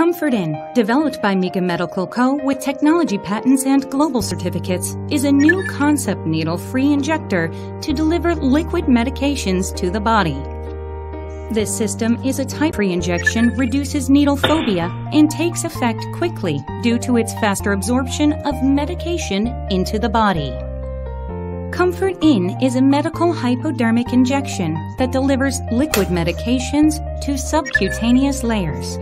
Comfort In, developed by Mika Medical Co. with technology patents and global certificates, is a new concept needle free injector to deliver liquid medications to the body. This system is a type free injection, reduces needle phobia, and takes effect quickly due to its faster absorption of medication into the body. Comfort In is a medical hypodermic injection that delivers liquid medications to subcutaneous layers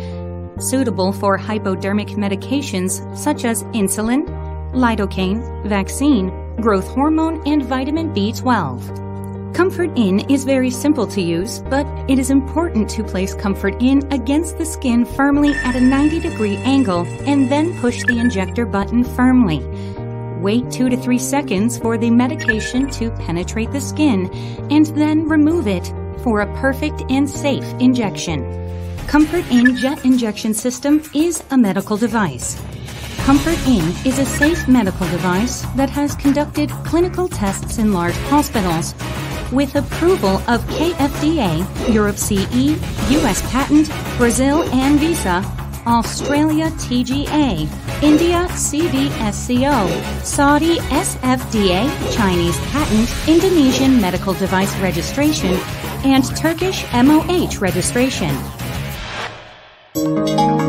suitable for hypodermic medications such as insulin, lidocaine, vaccine, growth hormone, and vitamin B12. Comfort In is very simple to use, but it is important to place Comfort In against the skin firmly at a 90 degree angle and then push the injector button firmly. Wait 2 to 3 seconds for the medication to penetrate the skin and then remove it for a perfect and safe injection. Comfort In Jet Injection System is a medical device. Comfort In is a safe medical device that has conducted clinical tests in large hospitals with approval of KFDA, Europe CE, US Patent, Brazil ANVISA, Australia TGA, India CDSCO, Saudi SFDA, Chinese Patent, Indonesian Medical Device Registration, and Turkish MOH registration. Música